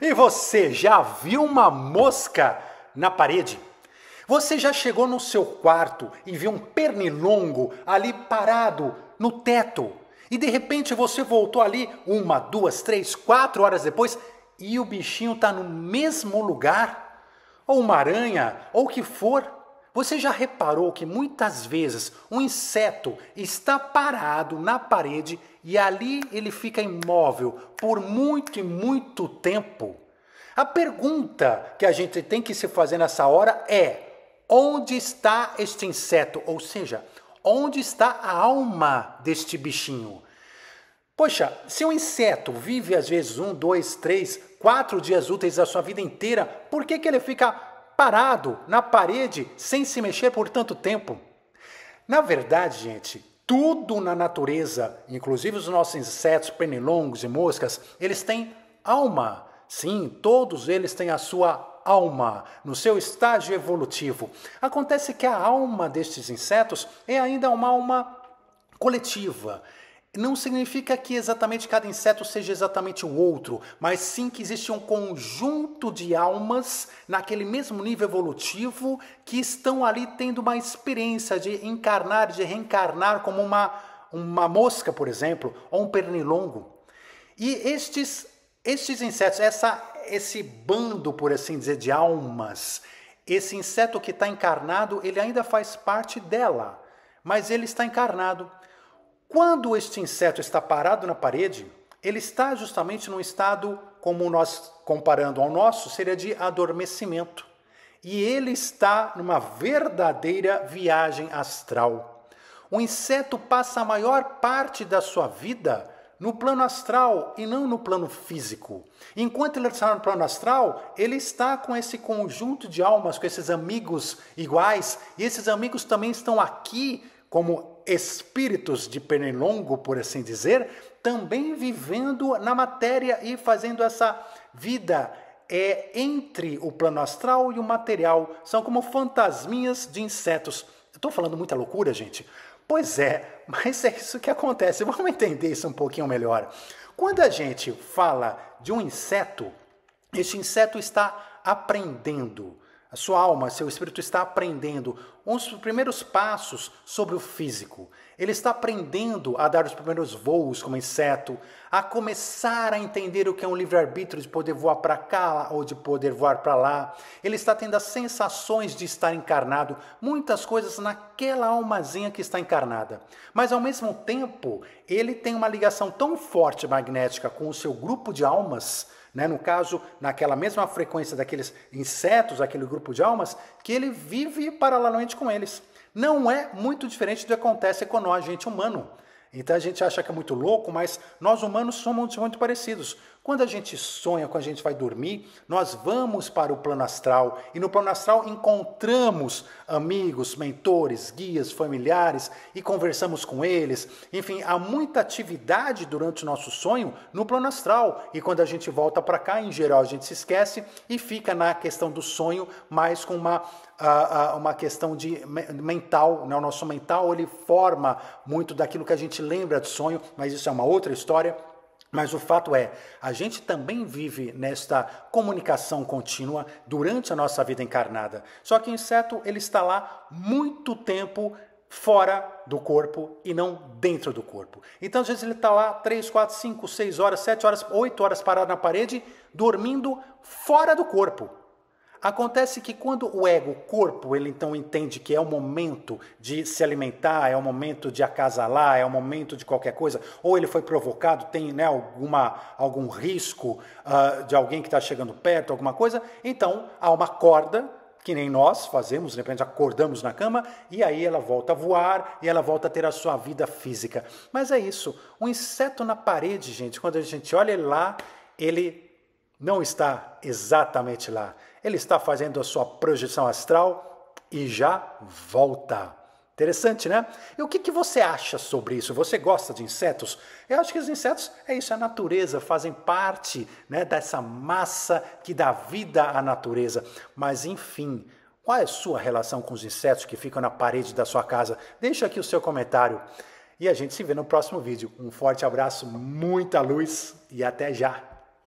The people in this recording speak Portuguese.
E você já viu uma mosca na parede? Você já chegou no seu quarto e viu um pernilongo ali parado no teto? E de repente você voltou ali uma, duas, três, quatro horas depois e o bichinho está no mesmo lugar? Ou uma aranha, ou o que for? Você já reparou que muitas vezes um inseto está parado na parede e ali ele fica imóvel por muito e muito tempo? A pergunta que a gente tem que se fazer nessa hora é: onde está este inseto? Ou seja, onde está a alma deste bichinho? Poxa, se um inseto vive às vezes um, dois, três, quatro dias úteis da sua vida inteira, por que, que ele fica parado na parede sem se mexer por tanto tempo. Na verdade, gente, tudo na natureza, inclusive os nossos insetos, pernilongos e moscas, eles têm alma. Sim, todos eles têm a sua alma no seu estágio evolutivo. Acontece que a alma destes insetos é ainda uma alma coletiva não significa que exatamente cada inseto seja exatamente o outro, mas sim que existe um conjunto de almas naquele mesmo nível evolutivo que estão ali tendo uma experiência de encarnar, de reencarnar como uma, uma mosca, por exemplo, ou um pernilongo. E estes, estes insetos, essa, esse bando, por assim dizer, de almas, esse inseto que está encarnado, ele ainda faz parte dela, mas ele está encarnado. Quando este inseto está parado na parede, ele está justamente num estado, como nós comparando ao nosso, seria de adormecimento. E ele está numa verdadeira viagem astral. O inseto passa a maior parte da sua vida no plano astral e não no plano físico. Enquanto ele está no plano astral, ele está com esse conjunto de almas, com esses amigos iguais, e esses amigos também estão aqui como espíritos de pernilongo, por assim dizer, também vivendo na matéria e fazendo essa vida é entre o plano astral e o material. São como fantasminhas de insetos. Estou falando muita loucura, gente? Pois é, mas é isso que acontece. Vamos entender isso um pouquinho melhor. Quando a gente fala de um inseto, este inseto está aprendendo. A sua alma, seu espírito está aprendendo uns primeiros passos sobre o físico. Ele está aprendendo a dar os primeiros voos como inseto, a começar a entender o que é um livre-arbítrio de poder voar para cá ou de poder voar para lá. Ele está tendo as sensações de estar encarnado, muitas coisas naquela almazinha que está encarnada. Mas ao mesmo tempo, ele tem uma ligação tão forte magnética com o seu grupo de almas né? no caso, naquela mesma frequência daqueles insetos, aquele grupo de almas, que ele vive paralelamente com eles. Não é muito diferente do que acontece com nós, gente humano. Então a gente acha que é muito louco, mas nós humanos somos muito parecidos. Quando a gente sonha, quando a gente vai dormir, nós vamos para o plano astral e no plano astral encontramos amigos, mentores, guias, familiares e conversamos com eles. Enfim, há muita atividade durante o nosso sonho no plano astral e quando a gente volta para cá, em geral a gente se esquece e fica na questão do sonho mais com uma uma questão de mental, né? o nosso mental ele forma muito daquilo que a gente lembra de sonho, mas isso é uma outra história. Mas o fato é, a gente também vive nesta comunicação contínua durante a nossa vida encarnada. Só que o inseto ele está lá muito tempo fora do corpo e não dentro do corpo. Então, às vezes, ele está lá 3, 4, 5, 6 horas, 7 horas, 8 horas parado na parede, dormindo fora do corpo. Acontece que quando o ego, o corpo, ele então entende que é o momento de se alimentar, é o momento de acasalar, é o momento de qualquer coisa, ou ele foi provocado, tem né, alguma, algum risco uh, de alguém que está chegando perto, alguma coisa, então há uma corda que nem nós fazemos, de repente acordamos na cama e aí ela volta a voar e ela volta a ter a sua vida física. Mas é isso, um inseto na parede, gente, quando a gente olha lá, ele não está exatamente lá. Ele está fazendo a sua projeção astral e já volta. Interessante, né? E o que, que você acha sobre isso? Você gosta de insetos? Eu acho que os insetos é isso, é a natureza, fazem parte né, dessa massa que dá vida à natureza. Mas, enfim, qual é a sua relação com os insetos que ficam na parede da sua casa? Deixa aqui o seu comentário. E a gente se vê no próximo vídeo. Um forte abraço, muita luz e até já!